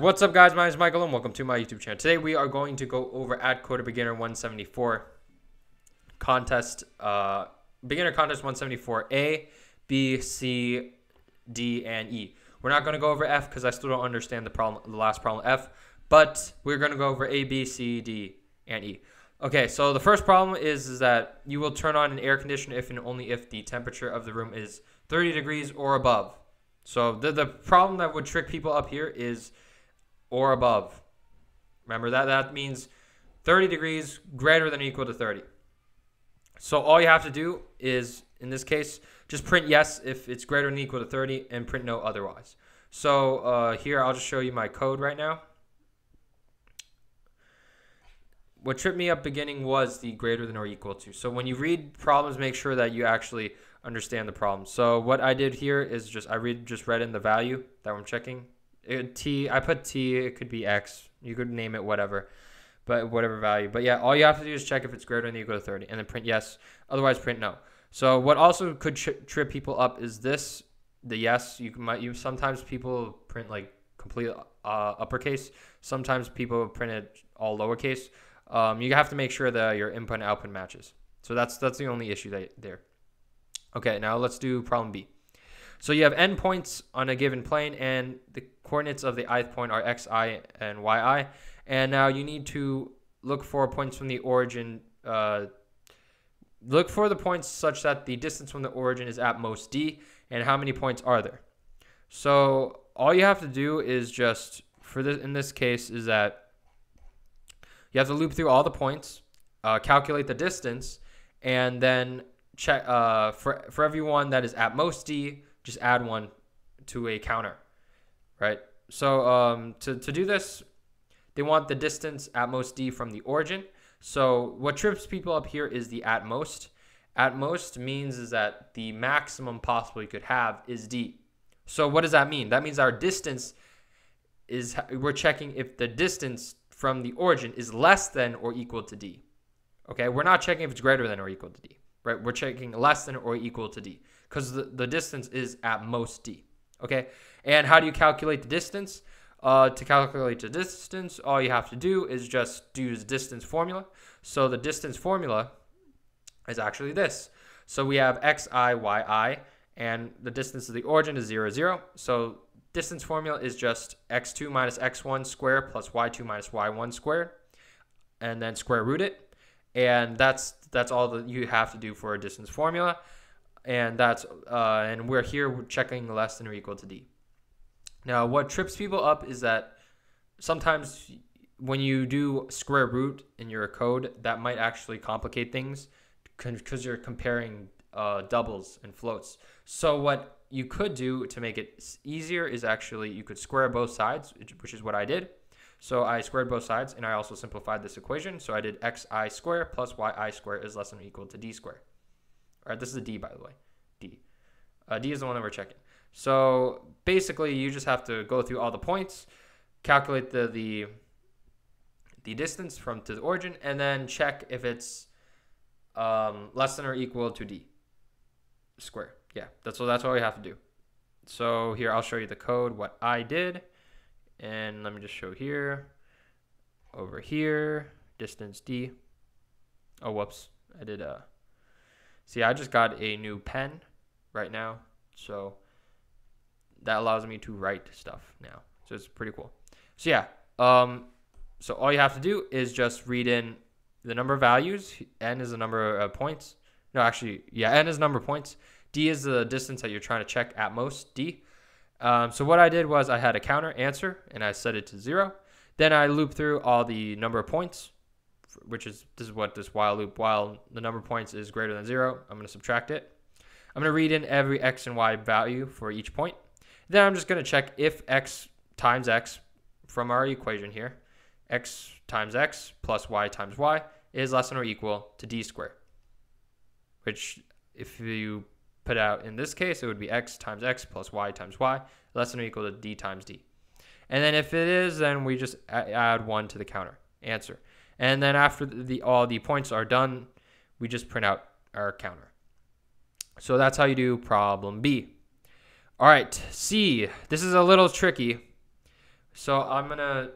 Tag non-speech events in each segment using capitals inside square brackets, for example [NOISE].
What's up guys, my name is Michael and welcome to my YouTube channel. Today we are going to go over AtCoder Beginner 174 contest, uh, beginner contest 174 A, B, C, D, and E. We're not going to go over F because I still don't understand the problem, the last problem F, but we're going to go over A, B, C, D, and E. Okay, so the first problem is, is that you will turn on an air conditioner if and only if the temperature of the room is 30 degrees or above. So the, the problem that would trick people up here is or above. Remember that that means 30 degrees greater than or equal to 30. So all you have to do is, in this case, just print yes if it's greater than or equal to 30 and print no otherwise. So uh, here I'll just show you my code right now. What tripped me up beginning was the greater than or equal to. So when you read problems, make sure that you actually understand the problem. So what I did here is just I read just read in the value that I'm checking it, T, I put T, it could be X. You could name it whatever, but whatever value. But yeah, all you have to do is check if it's greater than or equal to 30 and then print yes. Otherwise, print no. So what also could trip people up is this, the yes. You might, you sometimes people print like complete uh, uppercase. Sometimes people print it all lowercase. Um, you have to make sure that your input and output matches. So that's that's the only issue that, there. Okay, now let's do problem B. So you have endpoints on a given plane, and the coordinates of the ith point are xi and yi. And now you need to look for points from the origin. Uh, look for the points such that the distance from the origin is at most d, and how many points are there. So all you have to do is just for this in this case is that you have to loop through all the points, uh, calculate the distance, and then check uh, for for everyone that is at most d just add one to a counter, right? So um, to, to do this, they want the distance at most d from the origin. So what trips people up here is the at most. At most means is that the maximum possible you could have is d. So what does that mean? That means our distance is, we're checking if the distance from the origin is less than or equal to d. Okay, we're not checking if it's greater than or equal to d, right? We're checking less than or equal to d because the, the distance is at most d. Okay, and how do you calculate the distance? Uh, to calculate the distance, all you have to do is just use distance formula. So the distance formula is actually this. So we have xi, yi, and the distance of the origin is 0, 0. So distance formula is just x2 minus x1 squared plus y2 minus y1 squared, and then square root it. And that's that's all that you have to do for a distance formula and that's uh, and we're here checking less than or equal to d. Now, what trips people up is that sometimes when you do square root in your code, that might actually complicate things because you're comparing uh, doubles and floats. So what you could do to make it easier is actually you could square both sides, which is what I did. So I squared both sides, and I also simplified this equation. So I did xi square plus yi square is less than or equal to d squared. All right, this is a D, by the way. D. Uh, D is the one that we're checking. So basically, you just have to go through all the points, calculate the the the distance from to the origin, and then check if it's um, less than or equal to d square. Yeah, that's what that's what we have to do. So here I'll show you the code what I did, and let me just show here, over here, distance d. Oh whoops, I did a. Uh, See, I just got a new pen right now, so that allows me to write stuff now. So it's pretty cool. So yeah, um, so all you have to do is just read in the number of values. N is the number of points. No, actually, yeah, N is number of points. D is the distance that you're trying to check at most, D. Um, so what I did was I had a counter answer and I set it to zero. Then I loop through all the number of points which is this is what this while loop while the number of points is greater than zero i'm going to subtract it. I'm going to read in every x and y value for each point. Then i'm just going to check if x times x from our equation here x times x plus y times y is less than or equal to d squared which if you put out in this case it would be x times x plus y times y less than or equal to d times d. And then if it is then we just add one to the counter. Answer and then after the all the points are done, we just print out our counter. So that's how you do problem B. All right, C. This is a little tricky. So I'm going to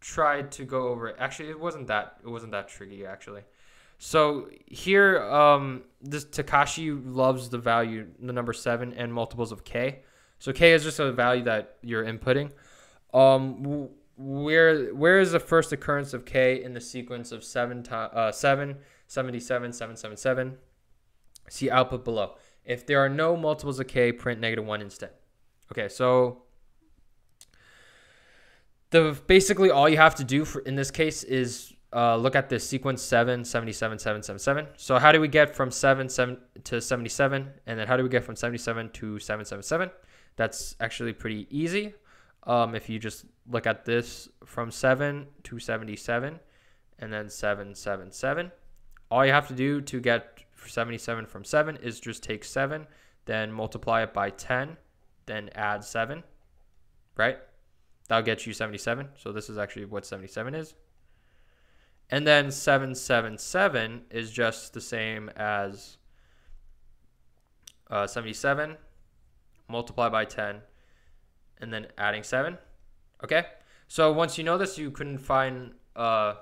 try to go over it. Actually, it wasn't that it wasn't that tricky actually. So here, um, this Takashi loves the value, the number seven and multiples of k. So k is just a value that you're inputting. Um, where where is the first occurrence of k in the sequence of seven to, uh, 7, 77, 777? See output below. If there are no multiples of k, print negative 1 instead. Okay, so the basically all you have to do for in this case is uh, look at this sequence 7, 77, 777. So how do we get from 7, 7 to 77? And then how do we get from 77 to 777? That's actually pretty easy. Um, if you just look at this from 7 to 77 and then 777. All you have to do to get 77 from 7 is just take 7, then multiply it by 10, then add 7, right? That'll get you 77. So this is actually what 77 is. And then 777 is just the same as uh, 77 multiplied by 10 and then adding 7. Okay? So once you know this, you can find uh,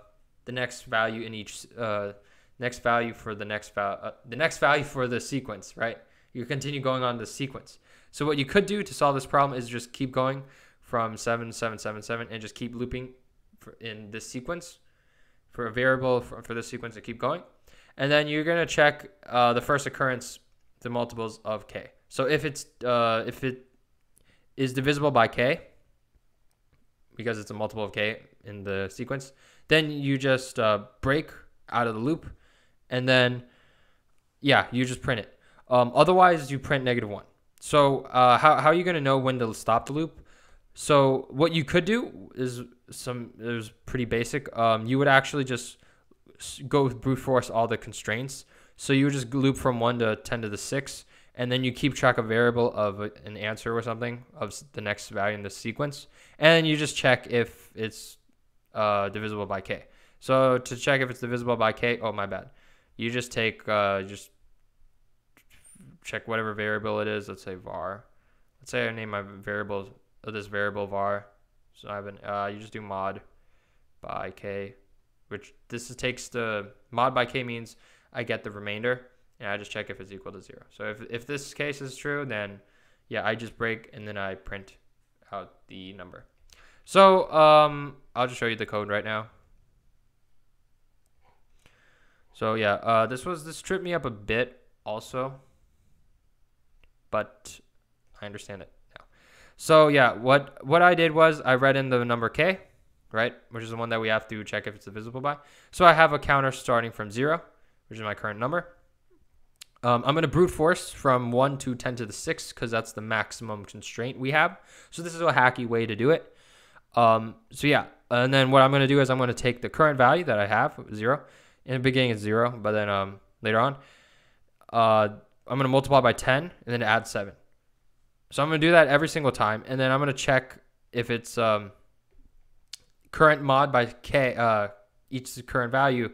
the next value in each uh, next value for the next value uh, the next value for the sequence, right? You continue going on the sequence. So what you could do to solve this problem is just keep going from 7777 and just keep looping in this sequence for a variable for, for this sequence to keep going. And then you're going to check uh, the first occurrence, the multiples of k. So if it's uh, if it is divisible by k, because it's a multiple of k in the sequence, then you just uh, break out of the loop, and then yeah, you just print it. Um, otherwise, you print negative one. So uh, how, how are you going to know when to stop the loop? So what you could do is some it was pretty basic. Um, you would actually just go brute force all the constraints. So you would just loop from one to ten to the six, and then you keep track of variable of an answer or something of the next value in the sequence, and you just check if it's uh, divisible by k. So to check if it's divisible by k, oh my bad, you just take uh, just check whatever variable it is. Let's say var. Let's say I name my variable of this variable var. So I have an, uh, you just do mod by k, which this takes the mod by k means I get the remainder and I just check if it's equal to zero. So if, if this case is true, then yeah, I just break and then I print out the number. So um, I'll just show you the code right now. So yeah, uh, this was this tripped me up a bit also, but I understand it. Now. So yeah, what what I did was I read in the number k, right, which is the one that we have to check if it's divisible by. So I have a counter starting from zero, which is my current number. Um, I'm going to brute force from 1 to 10 to the 6 because that's the maximum constraint we have. So this is a hacky way to do it. Um, so yeah, and then what I'm going to do is I'm going to take the current value that I have, 0. In the beginning it's 0, but then um, later on, uh, I'm going to multiply by 10 and then add 7. So I'm going to do that every single time. And then I'm going to check if it's um, current mod by k, uh, each current value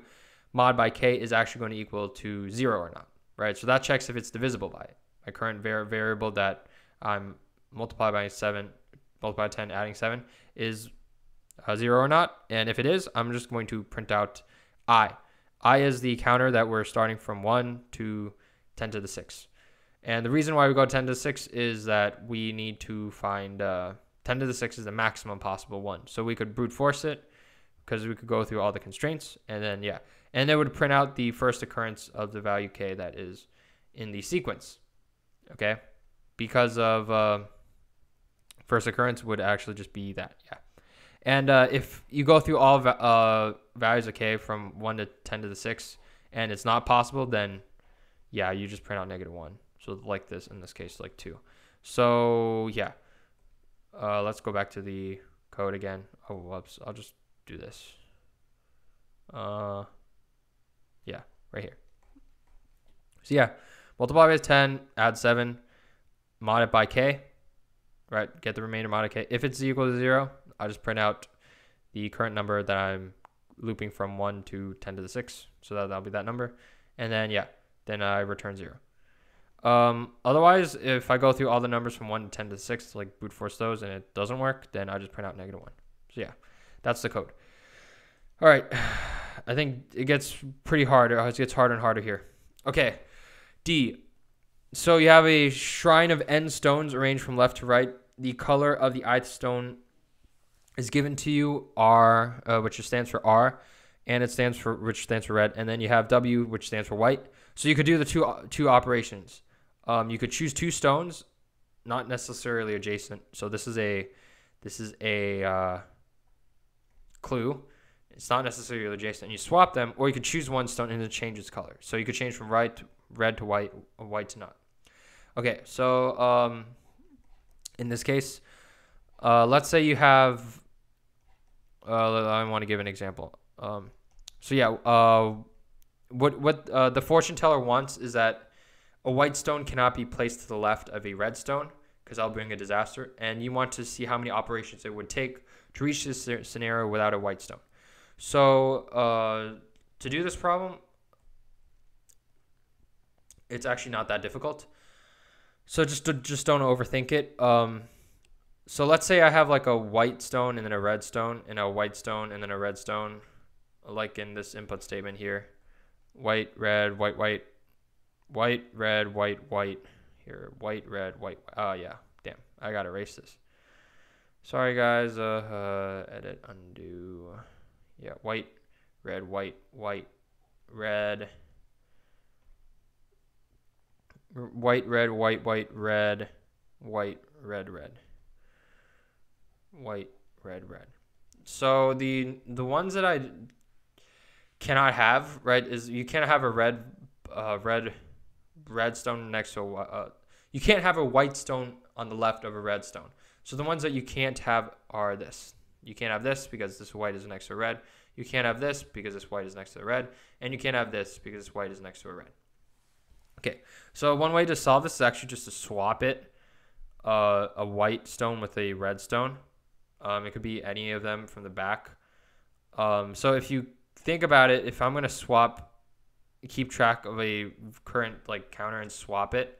mod by k is actually going to equal to zero or not, right? So that checks if it's divisible by it. My current var variable that I'm multiplied by seven, multiplied by 10, adding seven is uh, zero or not. And if it is, I'm just going to print out i. i is the counter that we're starting from one to 10 to the six. And the reason why we go 10 to the 6 is that we need to find uh, 10 to the 6 is the maximum possible one. So we could brute force it because we could go through all the constraints and then, yeah. And it would print out the first occurrence of the value k that is in the sequence. Okay? Because of uh, first occurrence would actually just be that, yeah. And uh, if you go through all uh, values of k from 1 to 10 to the 6 and it's not possible, then yeah, you just print out negative 1. So like this, in this case, like two. So yeah, uh, let's go back to the code again. Oh, whoops. I'll just do this. Uh, right here. So yeah, multiply by 10, add 7, mod it by k, right? Get the remainder mod k. If it's equal to 0, I'll just print out the current number that I'm looping from 1 to 10 to the 6. So that, that'll be that number. And then, yeah, then I return 0. Um, otherwise, if I go through all the numbers from 1 to 10 to the 6, like brute force those, and it doesn't work, then I just print out negative 1. So yeah, that's the code. All right. I think it gets pretty hard. It gets harder and harder here. Okay. D. So you have a shrine of n stones arranged from left to right. The color of the ith stone is given to you R, uh, which stands for R, and it stands for which stands for red, and then you have W, which stands for white. So you could do the two two operations. Um, you could choose two stones, not necessarily adjacent. So this is a this is a uh, clue. It's not necessarily adjacent. You swap them, or you could choose one stone and it changes color. So you could change from right to red to white, or white to not. Okay, so um, in this case, uh, let's say you have. Uh, I want to give an example. Um, so yeah, uh, what what uh, the fortune teller wants is that a white stone cannot be placed to the left of a red stone because that'll bring a disaster, and you want to see how many operations it would take to reach this scenario without a white stone. So uh, to do this problem, it's actually not that difficult. So just just don't overthink it. Um, so let's say I have like a white stone and then a red stone and a white stone and then a red stone, like in this input statement here, white, red, white, white, white, red, white, white. Here, white, red, white. Oh yeah, damn, I gotta erase this. Sorry guys. Uh, uh edit, undo. Yeah, white, red, white, white, red, white, red, white, white, red, white, red, red, white, red, red. So the the ones that I cannot have right is you can't have a red uh, red red stone next to a uh, you can't have a white stone on the left of a red stone. So the ones that you can't have are this you can't have this because this white is next to a red. You can't have this because this white is next to a red. And you can't have this because this white is next to a red. Okay, so one way to solve this is actually just to swap it, uh, a white stone with a red stone. Um, it could be any of them from the back. Um, so if you think about it, if I'm going to swap, keep track of a current like counter and swap it,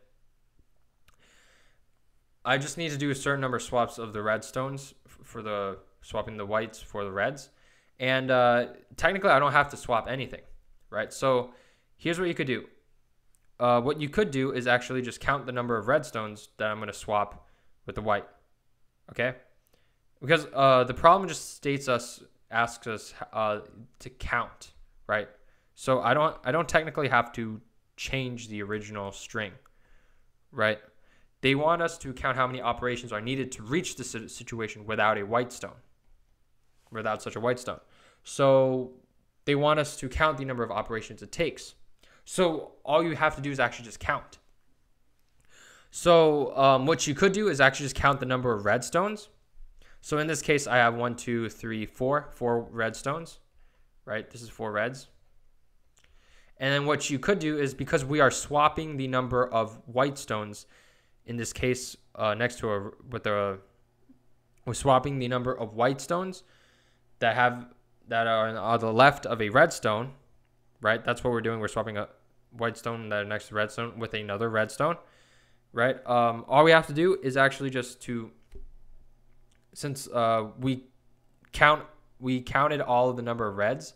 I just need to do a certain number of swaps of the red stones for the swapping the whites for the reds. And uh, technically, I don't have to swap anything, right? So here's what you could do. Uh, what you could do is actually just count the number of redstones that I'm going to swap with the white, okay? Because uh, the problem just states us, asks us uh, to count, right? So I don't, I don't technically have to change the original string, right? They want us to count how many operations are needed to reach the situation without a white stone without such a white stone. So they want us to count the number of operations it takes. So all you have to do is actually just count. So um, what you could do is actually just count the number of redstones. So in this case, I have one, two, three, four, four redstones, right? This is four reds. And then what you could do is because we are swapping the number of white stones, in this case, uh, next to a with a, we're swapping the number of white stones that have that are on the left of a redstone, right? That's what we're doing. We're swapping a white stone that are next to redstone with another redstone, right? Um, all we have to do is actually just to, since uh, we count, we counted all of the number of reds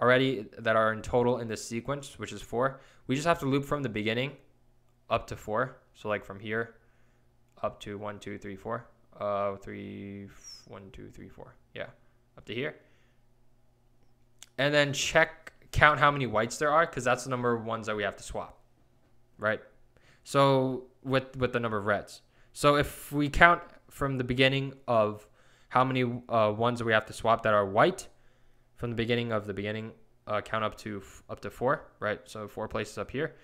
already that are in total in this sequence, which is four. We just have to loop from the beginning up to four. So like from here up to one, two, three, four, uh, three, one, two, three, four. Yeah up to here. And then check, count how many whites there are, because that's the number of ones that we have to swap, right? So with, with the number of reds. So if we count from the beginning of how many uh, ones we have to swap that are white, from the beginning of the beginning, uh, count up to up to four, right? So four places up here,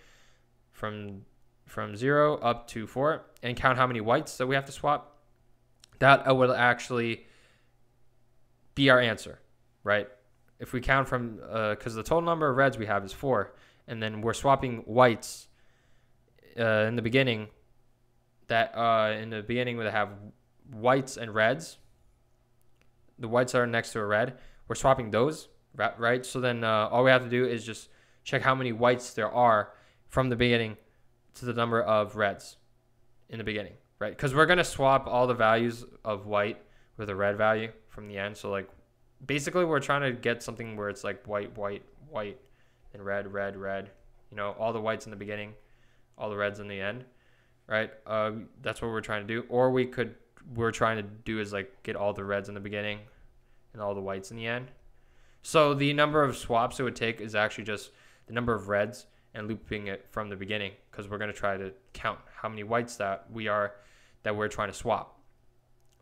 from from zero up to four, and count how many whites that we have to swap. That will actually be our answer, right? If we count from, because uh, the total number of reds we have is four, and then we're swapping whites uh, in the beginning, that uh, in the beginning we have whites and reds. The whites are next to a red. We're swapping those, right? So then uh, all we have to do is just check how many whites there are from the beginning to the number of reds in the beginning, right? Because we're gonna swap all the values of white with a red value from the end. So like basically we're trying to get something where it's like white, white, white, and red, red, red. You know, all the whites in the beginning, all the reds in the end, right? Uh, that's what we're trying to do. Or we could, we're trying to do is like get all the reds in the beginning and all the whites in the end. So the number of swaps it would take is actually just the number of reds and looping it from the beginning because we're going to try to count how many whites that we are that we're trying to swap.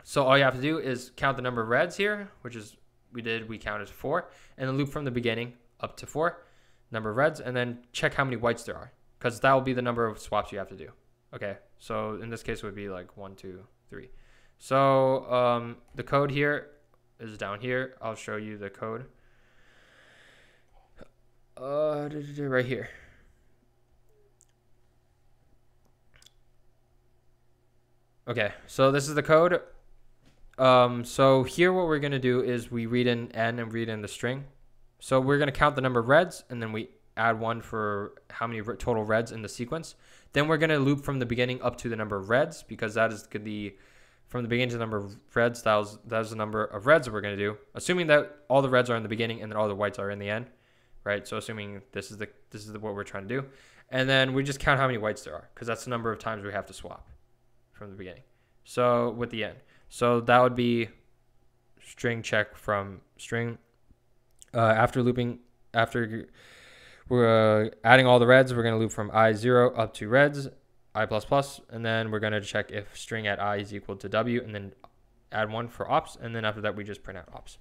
So all you have to do is count the number of reds here, which is we did, we counted four, and then loop from the beginning up to four, number of reds, and then check how many whites there are because that will be the number of swaps you have to do. Okay, so in this case it would be like one, two, three. So um, the code here is down here. I'll show you the code. Uh, right here. Okay, so this is the code. Um, so here what we're going to do is we read in n and read in the string. So we're going to count the number of reds and then we add one for how many total reds in the sequence. Then we're going to loop from the beginning up to the number of reds because that is the from the beginning to the number of reds. That was the number of reds that we're going to do, assuming that all the reds are in the beginning and then all the whites are in the end, right? So assuming this is the this is the, what we're trying to do, and then we just count how many whites there are because that's the number of times we have to swap from the beginning. So with the end. So that would be string check from string. Uh, after looping, after we're uh, adding all the reds, we're going to loop from i0 up to reds, i++, and then we're going to check if string at i is equal to w, and then add one for ops, and then after that, we just print out ops.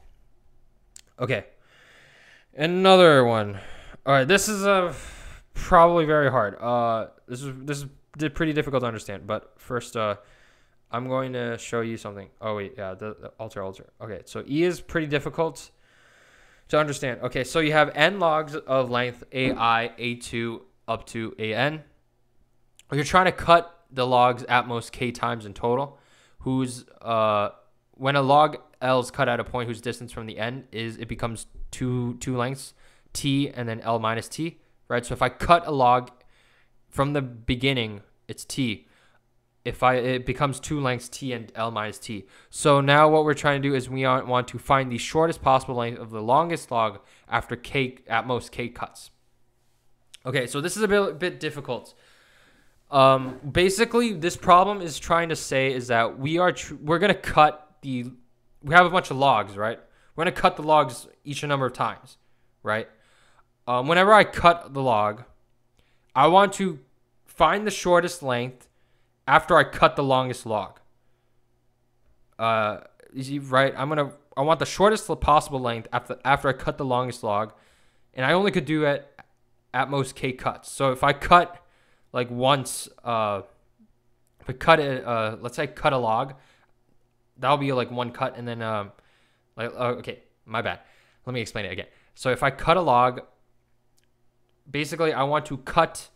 Okay. Another one. All right, this is a uh, probably very hard. Uh, this is this is pretty difficult to understand, but first, uh, I'm going to show you something. Oh wait, yeah, the, the alter alter. Okay, so E is pretty difficult to understand. Okay, so you have n logs of length ai, a2 up to an. You're trying to cut the logs at most k times in total. Whose uh, when a log l is cut at a point whose distance from the end is it becomes two two lengths, t and then l minus t. Right. So if I cut a log from the beginning, it's t if I it becomes two lengths t and l minus t. So now what we're trying to do is we want to find the shortest possible length of the longest log after k at most k cuts. Okay, so this is a bit, bit difficult. Um, basically, this problem is trying to say is that we are we're gonna cut the we have a bunch of logs, right? We're gonna cut the logs each a number of times, right? Um, whenever I cut the log, I want to find the shortest length after I cut the longest log. Uh, right? I'm gonna. I want the shortest possible length after after I cut the longest log, and I only could do it at most k cuts. So if I cut like once, uh, if I cut it, uh, let's say cut a log, that'll be like one cut, and then um, like uh, okay, my bad. Let me explain it again. So if I cut a log, basically I want to cut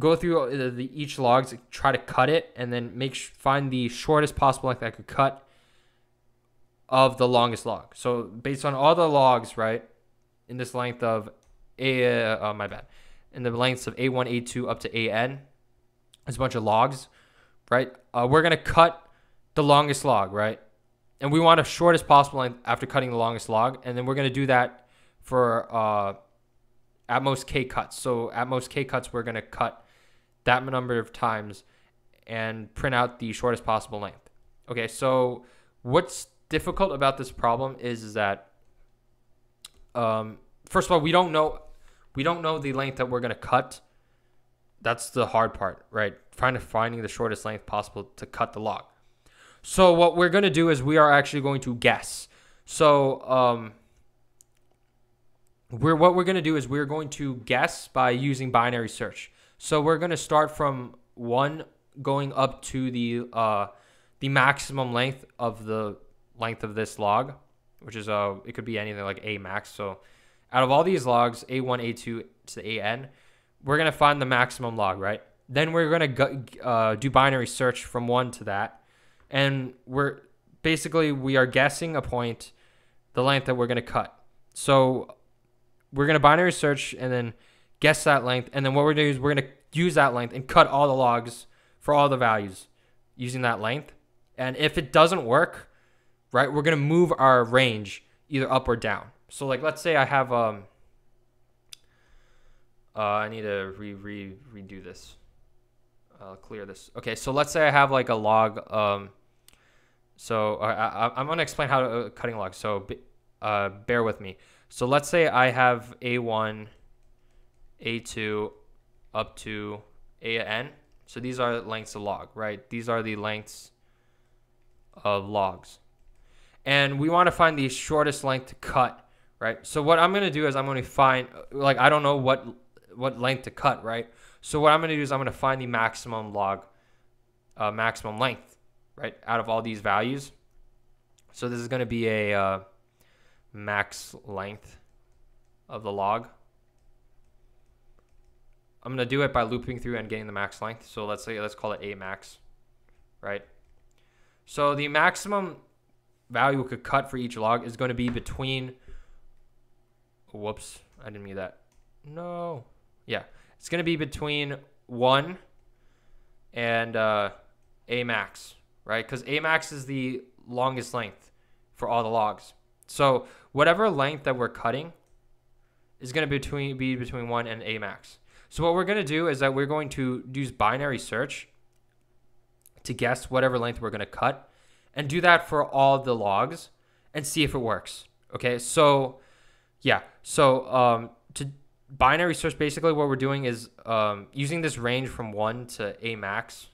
go through the, the, each logs, try to cut it, and then make find the shortest possible length I could cut of the longest log. So based on all the logs, right, in this length of a, uh, my bad, in the lengths of a1, a2 up to an, there's a bunch of logs, right? Uh, we're gonna cut the longest log, right? And we want a shortest possible length after cutting the longest log, and then we're gonna do that for uh, at most k cuts. So at most k cuts, we're gonna cut that number of times and print out the shortest possible length. Okay, so what's difficult about this problem is, is that um, first of all, we don't know we don't know the length that we're gonna cut. That's the hard part, right? Trying to finding the shortest length possible to cut the log. So what we're gonna do is we are actually going to guess. So um, we're what we're to do is we're going to guess by using binary search. So we're going to start from 1 going up to the uh, the maximum length of the length of this log, which is uh it could be anything like a max. So out of all these logs, a1, a2 to an, we're going to find the maximum log, right? Then we're going to uh, do binary search from 1 to that. And we're basically we are guessing a point the length that we're going to cut. So we're going to binary search and then guess that length. And then what we're to do is we're to use that length and cut all the logs for all the values using that length. And if it doesn't work, right, we're to move our range either up or down. So like, let's say I have, um, uh, I need to re, re redo this. I'll clear this. Okay. So let's say I have like a log, um, so I, I'm to explain how to uh, cutting logs. So uh, bear with me. So let's say I have A1, A2, up to AN. So these are lengths of log, right? These are the lengths of logs. And we want to find the shortest length to cut, right? So what I'm going to do is I'm going to find, like, I don't know what, what length to cut, right? So what I'm going to do is I'm going to find the maximum log, uh, maximum length right, out of all these values. So this is going to be a uh, max length of the log. I'm to do it by looping through and getting the max length. So let's say, let's call it a max, right? So the maximum value we could cut for each log is going to be between, whoops, I didn't mean that. No. Yeah, it's going to be between 1 and uh, a max, right? Because a max is the longest length for all the logs. So whatever length that we're cutting is going to between, be between 1 and Amax. So what we're going to do is that we're going to use binary search to guess whatever length we're going to cut and do that for all the logs and see if it works. Okay, so yeah, so um, to binary search, basically what we're doing is um, using this range from 1 to A max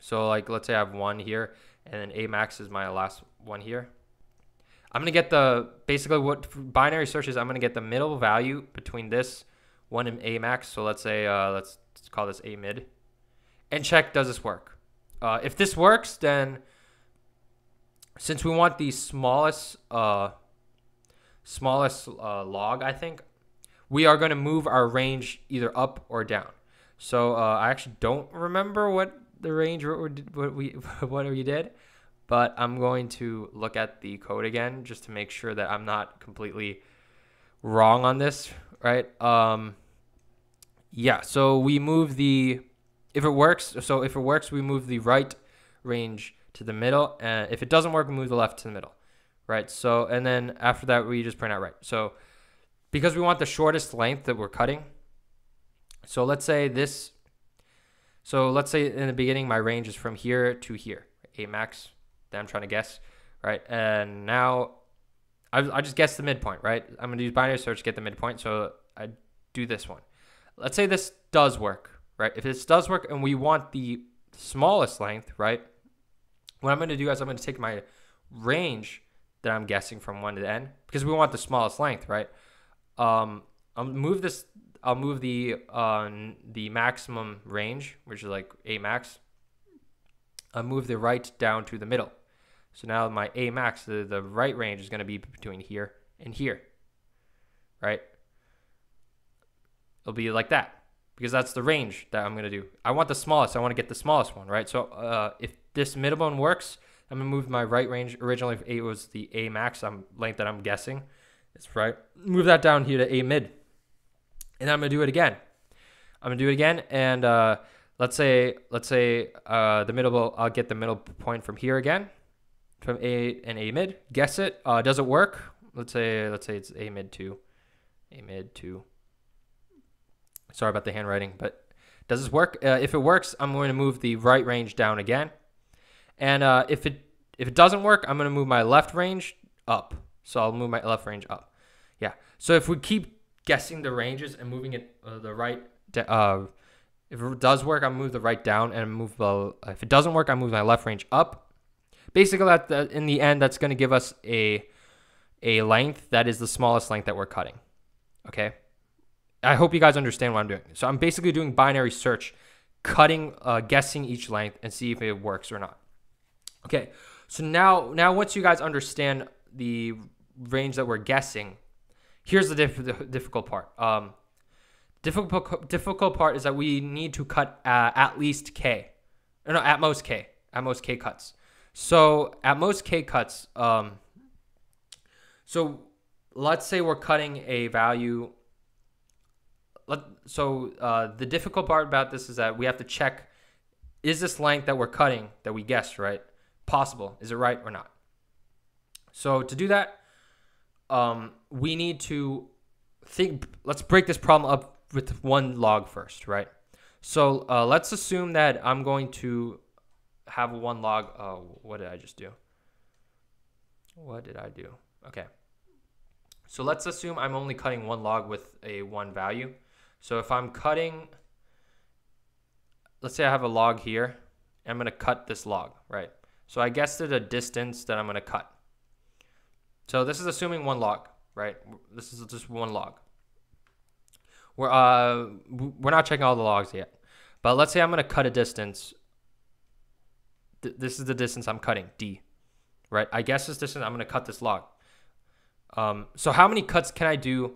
so like, let's say I have one here and then A max is my last one here. I'm going to get the, basically what binary search is, I'm going to get the middle value between this one in A max. So let's say, uh, let's, let's call this A mid and check, does this work? Uh, if this works, then since we want the smallest, uh, smallest uh, log, I think, we are going to move our range either up or down. So uh, I actually don't remember what the range what we [LAUGHS] what we did, but I'm going to look at the code again just to make sure that I'm not completely wrong on this, right? Um, yeah, so we move the if it works. So if it works, we move the right range to the middle, and if it doesn't work, we move the left to the middle, right? So and then after that, we just print out right. So because we want the shortest length that we're cutting. So let's say this so let's say in the beginning, my range is from here to here, A max that I'm trying to guess, right? And now I, I just guess the midpoint, right? I'm going to use binary search to get the midpoint. So I do this one. Let's say this does work, right? If this does work and we want the smallest length, right? What I'm going to do is I'm going to take my range that I'm guessing from 1 to n because we want the smallest length, right? Um, I'll move this I'll move the uh, the maximum range, which is like A max. I'll move the right down to the middle. So now my A max, the, the right range is going to be between here and here, right? It'll be like that because that's the range that I'm going to do. I want the smallest. I want to get the smallest one, right? So uh, if this middle one works, I'm going to move my right range. Originally, A was the A max I'm, length that I'm guessing, it's right. Move that down here to A mid and I'm gonna do it again. I'm gonna do it again, and uh, let's say let's say uh, the middle. I'll get the middle point from here again, from A and A mid. Guess it. Uh, does it work? Let's say let's say it's A mid two, A mid two. Sorry about the handwriting, but does this work? Uh, if it works, I'm going to move the right range down again, and uh, if it if it doesn't work, I'm going to move my left range up. So I'll move my left range up. Yeah. So if we keep guessing the ranges and moving it uh, the right. Uh, if it does work, I move the right down and move the. If it doesn't work, I move my left range up. Basically, that, in the end, that's going to give us a a length that is the smallest length that we're cutting. Okay. I hope you guys understand what I'm doing. So I'm basically doing binary search, cutting, uh, guessing each length and see if it works or not. Okay. So now, now once you guys understand the range that we're guessing, here's the, diff- difficult part. Um, difficult difficult part is that we need to cut uh, at least k, or no, at most k, at most k cuts. So at most k cuts, um, so let's say we're cutting a value. let, so uh, the difficult part about this is that we have to check is this length that we're cutting that we guessed right possible? Is it right or not? So to do that, um, we need to think. Let's break this problem up with one log first, right? So uh, let's assume that I'm going to have one log. Oh, what did I just do? What did I do? Okay. So let's assume I'm only cutting one log with a one value. So if I'm cutting, let's say I have a log here, I'm going to cut this log, right? So I guessed it a distance that I'm going to cut. So this is assuming one log, right? This is just one log. We're, uh, we're not checking all the logs yet. But let's say I'm going to cut a distance. Th this is the distance I'm cutting, D, right? I guess this distance, I'm going to cut this log. Um, so how many cuts can I do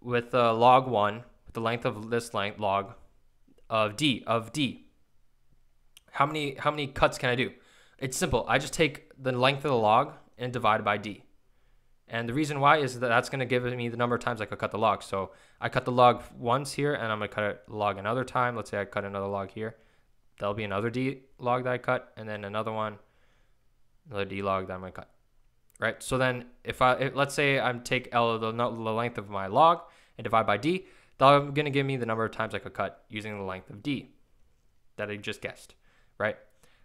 with uh, log 1, with the length of this length log of D, of D? How many, how many cuts can I do? It's simple. I just take the length of the log and divide by D. And the reason why is that that's going to give me the number of times I could cut the log. So I cut the log once here, and I'm going to cut a log another time. Let's say I cut another log here. There'll be another D log that I cut, and then another one, another D log that I'm to cut. Right? So then if I, if, let's say I'm take L, the, the length of my log, and divide by D, that's to give me the number of times I could cut using the length of D that I just guessed. Right?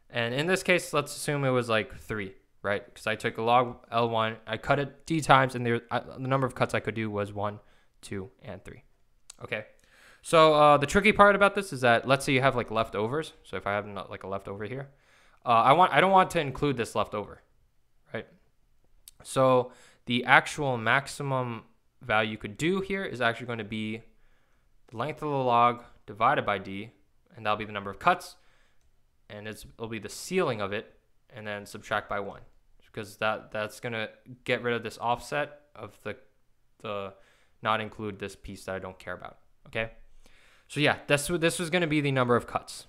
And in this case, let's assume it was like 3 right? Because I took a log L1, I cut it D times, and there, I, the number of cuts I could do was 1, 2, and 3. Okay. So uh, the tricky part about this is that let's say you have like leftovers. So if I have not like a leftover here, uh, I want I don't want to include this leftover, right? So the actual maximum value you could do here is actually going to be the length of the log divided by d, and that'll be the number of cuts, and it'll be the ceiling of it, and then subtract by one because that that's gonna get rid of this offset of the the not include this piece that I don't care about. Okay, so yeah, this this was gonna be the number of cuts,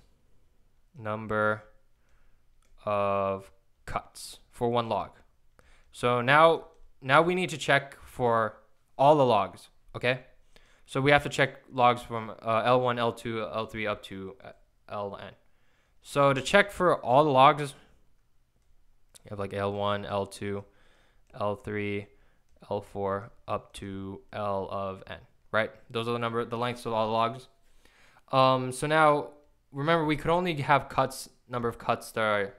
number of cuts for one log. So now now we need to check for all the logs. Okay, so we have to check logs from uh, L1, L2, L3 up to uh, Ln. So to check for all the logs, you have like L1, L2, L3, L4 up to L of n, right? Those are the number, the lengths of all the logs. Um, so now remember we could only have cuts, number of cuts that are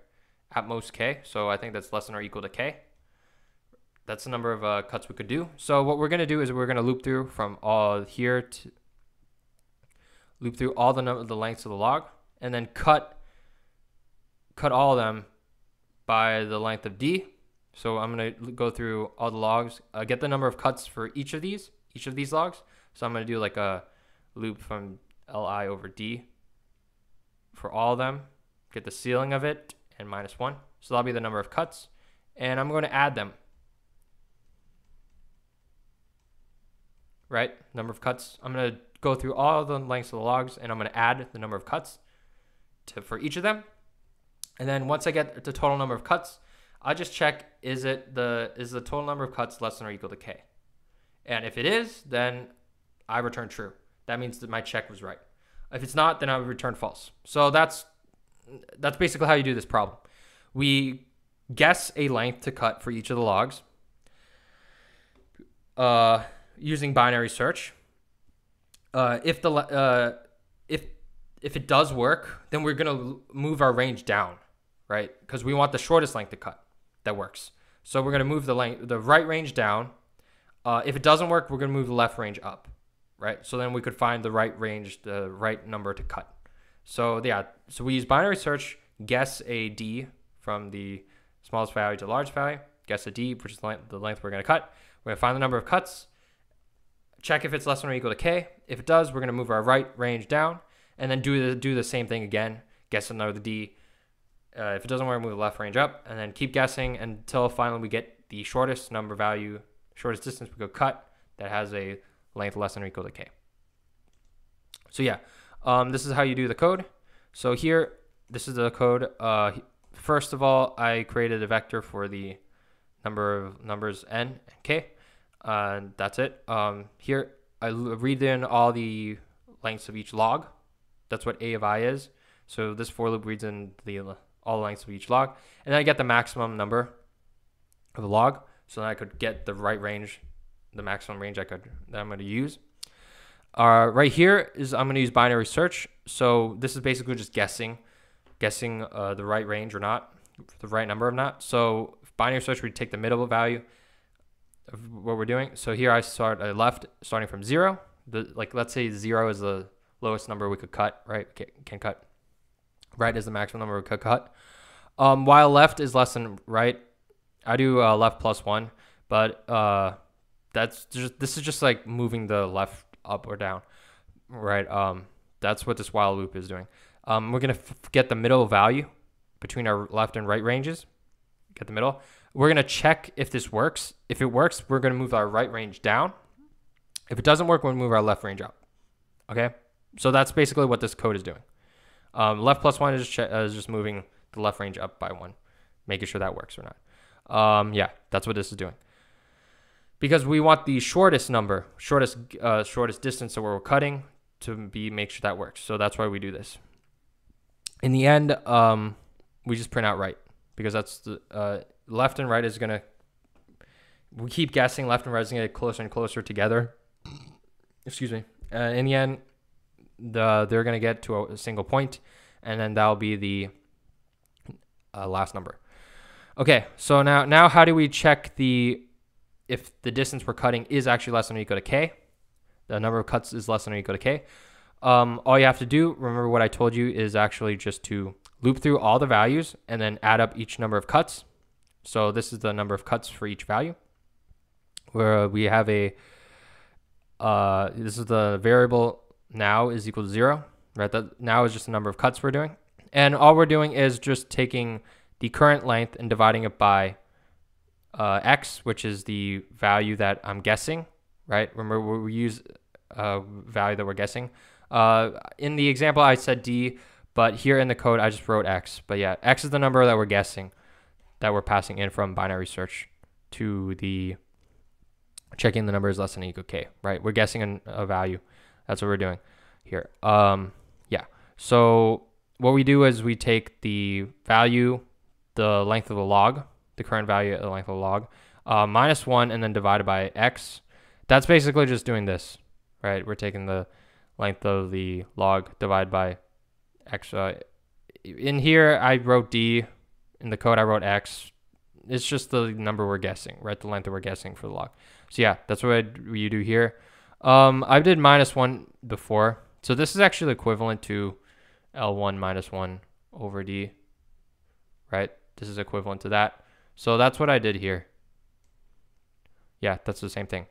at most k. So I think that's less than or equal to k. That's the number of uh, cuts we could do. So what we're gonna do is we're gonna loop through from all here to loop through all the number, the lengths of the log, and then cut cut all of them by the length of D. So I'm going to go through all the logs, uh, get the number of cuts for each of these, each of these logs. So I'm going to do like a loop from Li over D for all of them, get the ceiling of it, and minus 1. So that'll be the number of cuts. And I'm going to add them. Right? Number of cuts. I'm going to go through all the lengths of the logs, and I'm going to add the number of cuts to for each of them. And then once I get the total number of cuts, I just check is it the is the total number of cuts less than or equal to k? And if it is, then I return true. That means that my check was right. If it's not, then I would return false. So that's that's basically how you do this problem. We guess a length to cut for each of the logs uh, using binary search. Uh, if the uh, if if it does work, then we're gonna move our range down right? Because we want the shortest length to cut that works. So we're to move the length, the right range down. Uh, if it doesn't work, we're to move the left range up, right? So then we could find the right range, the right number to cut. So yeah, so we use binary search, guess a D from the smallest value to largest value, guess a D, which is the length, we're going to cut. We're to find the number of cuts, check if it's less than or equal to K. If it does, we're going to move our right range down and then do the, do the same thing again, guess another D, uh, if it doesn't work, move the left range up, and then keep guessing until finally we get the shortest number value, shortest distance we could cut that has a length less than or equal to k. So yeah, um, this is how you do the code. So here, this is the code. Uh, first of all, I created a vector for the number of numbers n and k. And that's it. Um, here, I read in all the lengths of each log. That's what a of i is. So this for loop reads in the all lengths of each log, and then I get the maximum number of the log. So then I could get the right range, the maximum range I could that I'm going to use. Uh, right here is I'm going to use binary search. So this is basically just guessing, guessing uh, the right range or not, the right number or not. So binary search, we take the middle value of what we're doing. So here I start I left starting from zero. The like let's say zero is the lowest number we could cut, right? Can, can cut. Right is the maximum number we could cut. Um, while left is less than right, I do uh, left plus one, but uh, that's just this is just like moving the left up or down, right? Um, that's what this while loop is doing. Um, we're gonna get the middle value between our left and right ranges. Get the middle. We're gonna check if this works. If it works, we're gonna move our right range down. If it doesn't work, we'll move our left range up. Okay, so that's basically what this code is doing. Um, left plus one is just, uh, is just moving the left range up by one, making sure that works or not. Um, yeah, that's what this is doing. Because we want the shortest number, shortest uh, shortest distance that we're cutting to be make sure that works. So that's why we do this. In the end, um, we just print out right because that's the uh, left and right is gonna. We keep guessing left and right is gonna get closer and closer together. Excuse me. Uh, in the end, the they're gonna get to a, a single point, and then that'll be the uh, last number. Okay, so now now how do we check the if the distance we're cutting is actually less than or equal to k? The number of cuts is less than or equal to k. Um, all you have to do, remember what I told you, is actually just to loop through all the values and then add up each number of cuts. So this is the number of cuts for each value. Where we have a, uh, this is the variable now is equal to zero, right? That now is just the number of cuts we're doing. And all we're doing is just taking the current length and dividing it by uh, x, which is the value that I'm guessing, right? Remember, we use a value that we're guessing. Uh, in the example, I said d, but here in the code, I just wrote x. But yeah, x is the number that we're guessing, that we're passing in from binary search to the checking the number is less than equal k, right? We're guessing an, a value. That's what we're doing here. Um, yeah. So what we do is we take the value, the length of the log, the current value of the length of the log, uh, minus 1, and then divided by x. That's basically just doing this, right? We're taking the length of the log divided by x. Uh, in here, I wrote d. In the code, I wrote x. It's just the number we're guessing, right? The length that we're guessing for the log. So yeah, that's what you do here. Um, I did minus 1 before. So this is actually equivalent to L1 minus 1 over D, right? This is equivalent to that. So that's what I did here. Yeah, that's the same thing.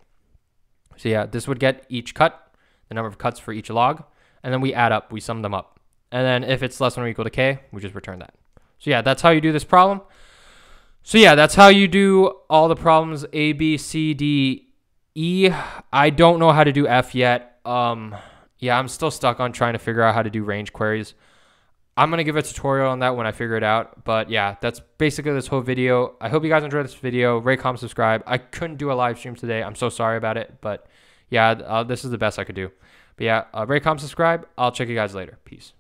So yeah, this would get each cut, the number of cuts for each log, and then we add up, we sum them up. And then if it's less than or equal to k, we just return that. So yeah, that's how you do this problem. So yeah, that's how you do all the problems A, B, C, D, E. I don't know how to do F yet. Um, yeah, I'm still stuck on trying to figure out how to do range queries. I'm going to give a tutorial on that when I figure it out. But yeah, that's basically this whole video. I hope you guys enjoyed this video. Rate, comment, subscribe. I couldn't do a live stream today. I'm so sorry about it. But yeah, uh, this is the best I could do. But yeah, uh, rate, comment, subscribe. I'll check you guys later. Peace.